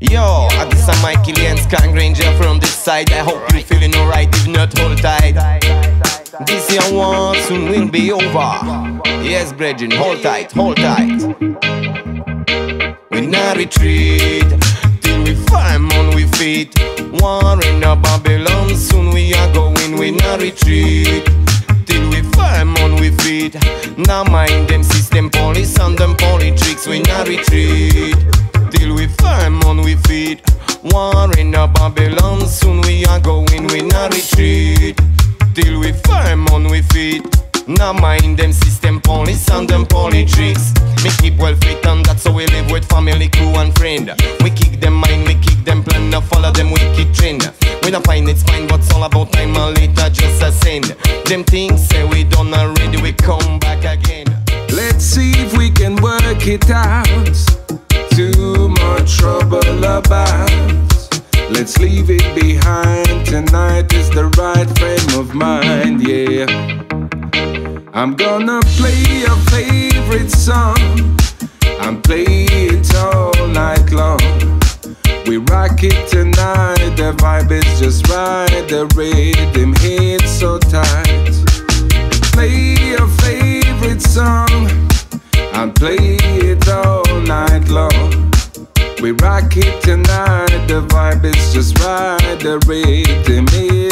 Yo, this is Mikey and Skank Ranger from this side. I hope you're feeling alright, if not, hold tight. This year one soon will be over. Yes, brethren, hold tight, hold tight. We not retreat till we find on we feet. War in Babylon, soon we are going, we not retreat till we find on we feet. Now mind them system police and them politics, we not retreat till we firm on feet. War in a Babylon, soon we are going, we not retreat. Till we firm on we feet. Now mind them system police and them politics. Me keep well fit and that's how we live with family, crew and friend. We kick them mind, we kick them plan, now follow them wicked trend. We not find it's fine, but all about time and later just a send. Them things say we done already, we come back again. Let's see if we can work it out Let's leave it behind. Tonight is the right frame of mind, yeah. I'm gonna play your favorite song and play it all night long. We rock it tonight, the vibe is just right, the rhythm hits so tight. Play your favorite song and play it all night long. We rock it tonight, the vibe is just right, the rhythm is.